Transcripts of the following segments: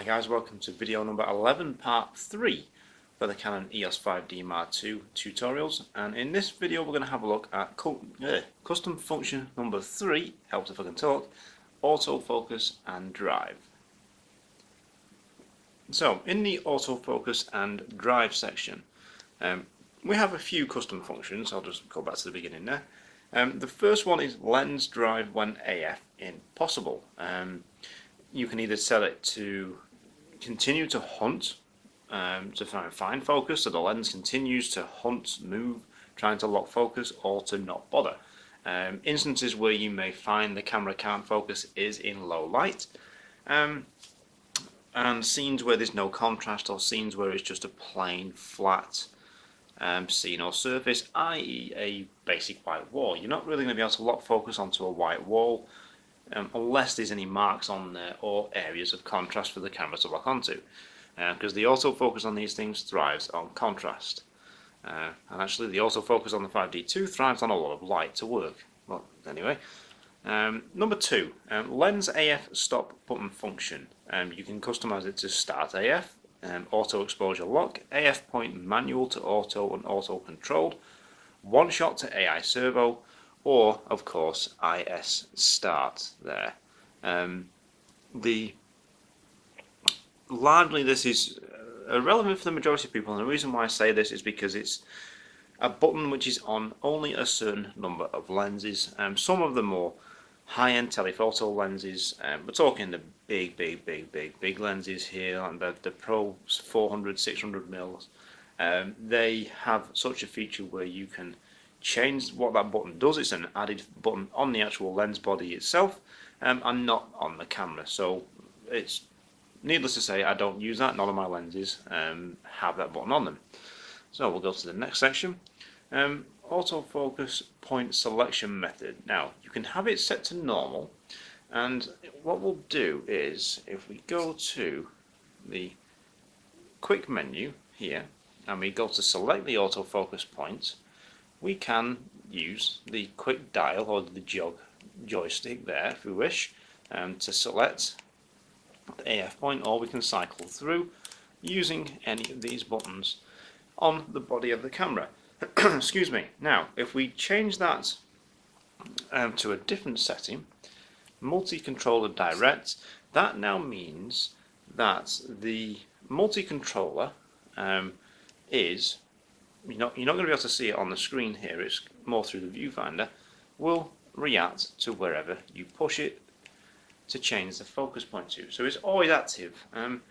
Hi guys, welcome to video number 11 part 3 for the Canon EOS 5D Mark II tutorials and in this video we're going to have a look at uh, custom function number 3, helps if I can talk, autofocus and drive. So in the autofocus and drive section um, we have a few custom functions, I'll just go back to the beginning there. Um, the first one is lens drive when AF impossible. Um, you can either set it to continue to hunt um, to try and find focus, so the lens continues to hunt, move, trying to lock focus, or to not bother. Um, instances where you may find the camera can't focus is in low light, um, and scenes where there's no contrast, or scenes where it's just a plain flat um, scene or surface, i.e. a basic white wall. You're not really going to be able to lock focus onto a white wall um, unless there's any marks on there or areas of contrast for the camera to lock onto. Because uh, the autofocus on these things thrives on contrast. Uh, and actually the autofocus on the 5D2 thrives on a lot of light to work. Well, anyway. Um, number two, um, lens AF stop button function. Um, you can customize it to start AF, um, auto exposure lock, AF point manual to auto and auto controlled, one shot to AI servo, or of course IS start there. Um, the largely this is uh, irrelevant for the majority of people and the reason why I say this is because it's a button which is on only a certain number of lenses. Um, some of the more high-end telephoto lenses, um, we're talking the big, big, big, big, big lenses here, and the, the Pro 400, 600 mils. Um, they have such a feature where you can change what that button does. It's an added button on the actual lens body itself um, and not on the camera. So it's needless to say, I don't use that. None of my lenses um, have that button on them. So we'll go to the next section. Um, autofocus point selection method. Now you can have it set to normal and what we'll do is if we go to the quick menu here and we go to select the autofocus point we can use the quick dial or the jog joystick there if we wish um, to select the AF point or we can cycle through using any of these buttons on the body of the camera. Excuse me. Now if we change that um, to a different setting, multi-controller direct, that now means that the multi-controller um, is you're not, you're not going to be able to see it on the screen here, it's more through the viewfinder, will react to wherever you push it to change the focus point to. So it's always active. Um,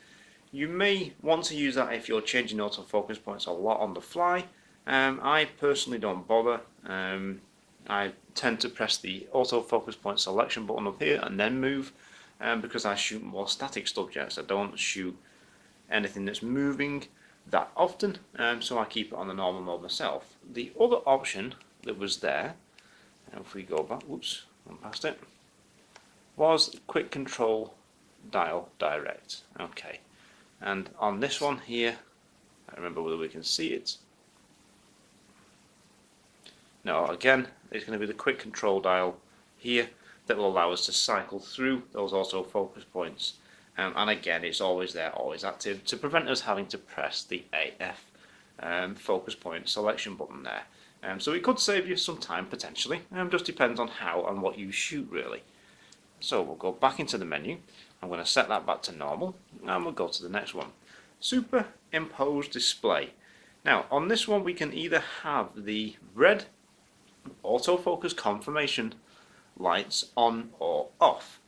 you may want to use that if you're changing autofocus points a lot on the fly. Um, I personally don't bother. Um, I tend to press the autofocus point selection button up here and then move um, because I shoot more static subjects. I don't shoot anything that's moving that often, um, so I keep it on the normal mode myself. The other option that was there, if we go back, whoops, I'm past it, was quick control dial direct. Okay, and on this one here, I remember whether we can see it. No, again, it's going to be the quick control dial here that will allow us to cycle through those auto focus points um, and again it's always there always active to prevent us having to press the AF um, focus point selection button there. Um, so it could save you some time potentially. Um, just depends on how and what you shoot really. So we'll go back into the menu. I'm going to set that back to normal and we'll go to the next one. Superimpose display. Now on this one we can either have the red autofocus confirmation lights on or off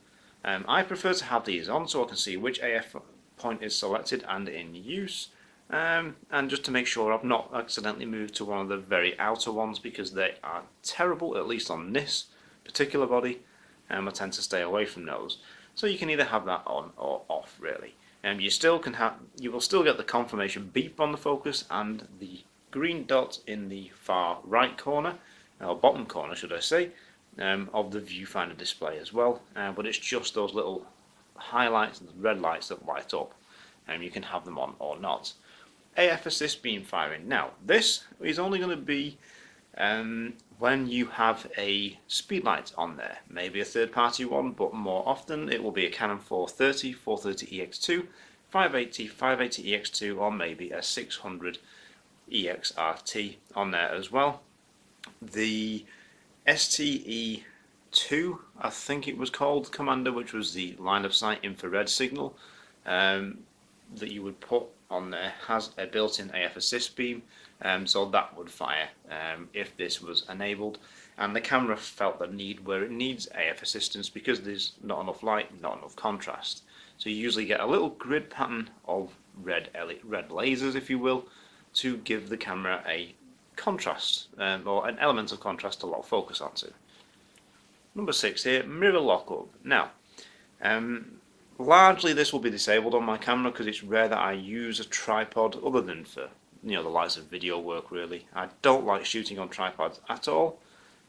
um, I prefer to have these on so I can see which AF point is selected and in use. Um, and just to make sure I've not accidentally moved to one of the very outer ones because they are terrible, at least on this particular body. Um, I tend to stay away from those. So you can either have that on or off really. And you still can have, you will still get the confirmation beep on the focus and the green dot in the far right corner, or bottom corner should I say, um, of the viewfinder display as well. Uh, but it's just those little highlights and red lights that light up. And you can have them on or not. AF assist beam firing. Now this is only going to be um, when you have a speedlight on there, maybe a third party one, but more often it will be a Canon 430, 430 EX2, 580, 580 EX2, or maybe a 600 EXRT on there as well. The STE2, I think it was called, Commander, which was the line of sight infrared signal um, that you would put on there, has a built-in AF assist beam um, so that would fire um, if this was enabled and the camera felt the need where it needs AF assistance because there's not enough light, not enough contrast. So you usually get a little grid pattern of red red lasers, if you will, to give the camera a contrast um, or an element of contrast to lock focus onto. Number six here, mirror lockup. Now, um, largely this will be disabled on my camera because it's rare that I use a tripod other than for you know the likes of video work really. I don't like shooting on tripods at all.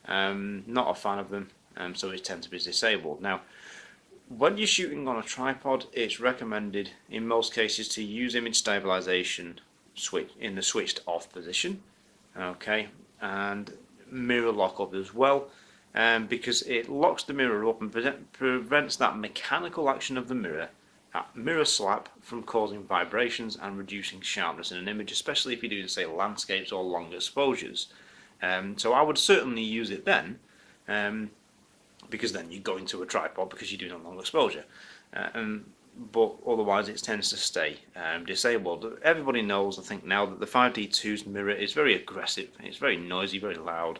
Um, not a fan of them, um, so it tends to be disabled. Now, when you're shooting on a tripod, it's recommended in most cases to use image stabilization switch in the switched off position. Okay, and mirror lock up as well. Um, because it locks the mirror up and pre prevents that mechanical action of the mirror that mirror slap from causing vibrations and reducing sharpness in an image, especially if you're doing, say, landscapes or long exposures. Um, so I would certainly use it then, um, because then you go into a tripod because you're doing a long exposure. Uh, um, but otherwise it tends to stay um, disabled. Everybody knows, I think, now that the 5D2's mirror is very aggressive. It's very noisy, very loud.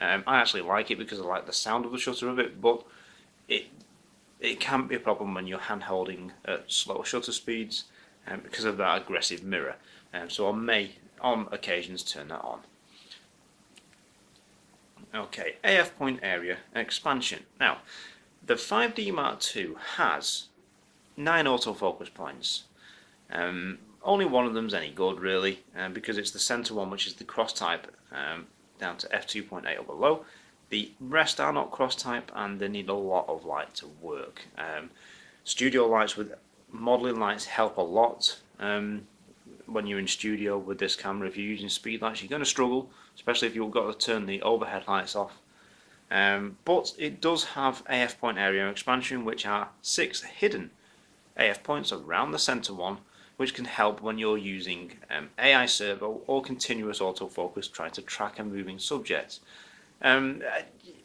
Um, I actually like it because I like the sound of the shutter of it, but it it can be a problem when you're hand holding at slower shutter speeds um, because of that aggressive mirror. Um, so I may, on occasions, turn that on. Okay, AF point area expansion. Now, the 5D Mark II has nine autofocus points. Um, only one of them's any good really, um, because it's the center one, which is the cross type um, down to f2.8 or below. The rest are not cross type and they need a lot of light to work. Um, studio lights with modeling lights help a lot um, when you're in studio with this camera. If you're using speed lights you're going to struggle, especially if you've got to turn the overhead lights off. Um, but it does have AF point area expansion which are six hidden AF points around the center one which can help when you're using um, AI servo or continuous autofocus trying to track a moving subject. Um,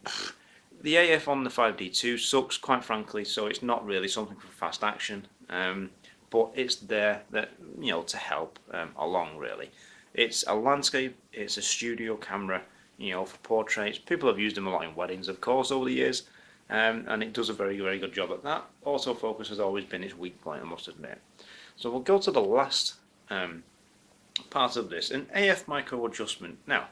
the AF on the 5D2 sucks, quite frankly, so it's not really something for fast action. Um, but it's there that you know to help um, along really. It's a landscape, it's a studio camera, you know, for portraits. People have used them a lot in weddings, of course, over the years, um, and it does a very, very good job at that. Autofocus has always been its weak point, I must admit. So we'll go to the last um, part of this, an AF micro adjustment. Now,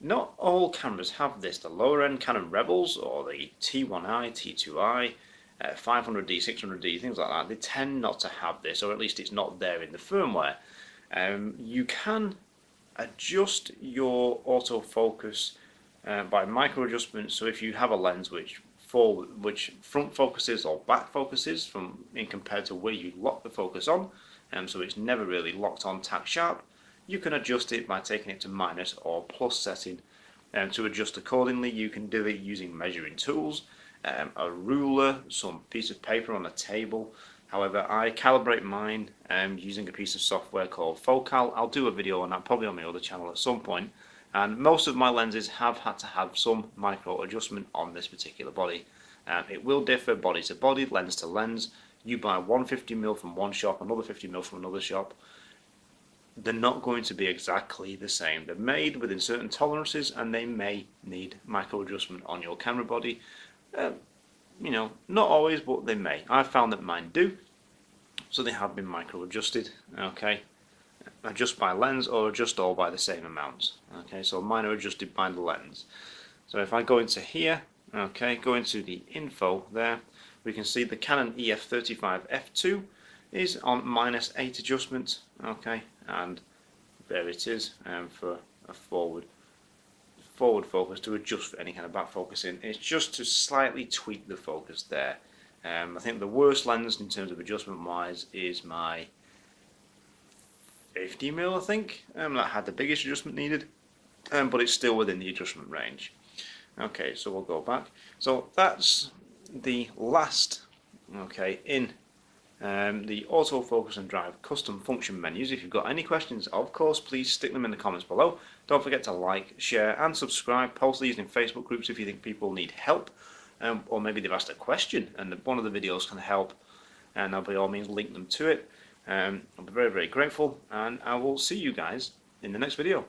not all cameras have this. The lower end Canon Rebels or the T1i, T2i, uh, 500D, 600D, things like that, they tend not to have this, or at least it's not there in the firmware. Um, you can adjust your autofocus uh, by micro adjustments. So if you have a lens which forward, which front focuses or back focuses from in compared to where you lock the focus on, um, so it's never really locked on tack sharp, you can adjust it by taking it to minus or plus setting. Um, to adjust accordingly, you can do it using measuring tools, um, a ruler, some piece of paper on a table. However, I calibrate mine um, using a piece of software called Focal. I'll do a video on that probably on my other channel at some point. And most of my lenses have had to have some micro adjustment on this particular body. Um, it will differ body to body, lens to lens. You buy 150mm from one shop, another 50mm from another shop they're not going to be exactly the same. They're made within certain tolerances and they may need micro adjustment on your camera body. Uh, you know, not always, but they may. I've found that mine do, so they have been micro adjusted. Okay, adjust by lens or adjust all by the same amount. Okay, so mine are adjusted by the lens. So if I go into here, okay, go into the info there, we can see the Canon E EF35 f2 is on minus 8 adjustment okay and there it is um, for a forward forward focus to adjust for any kind of back focusing it's just to slightly tweak the focus there um, I think the worst lens in terms of adjustment wise is my 50 mil I think. Um, that had the biggest adjustment needed um, but it's still within the adjustment range. Okay so we'll go back. So that's the last okay in um, the autofocus and drive custom function menus. If you've got any questions of course please stick them in the comments below. Don't forget to like share and subscribe. Post these in Facebook groups if you think people need help um, or maybe they've asked a question and one of the videos can help and I'll by all means link them to it um, I'll be very very grateful and I will see you guys in the next video